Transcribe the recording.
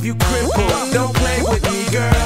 leave you crippled. Don't play with me, girl.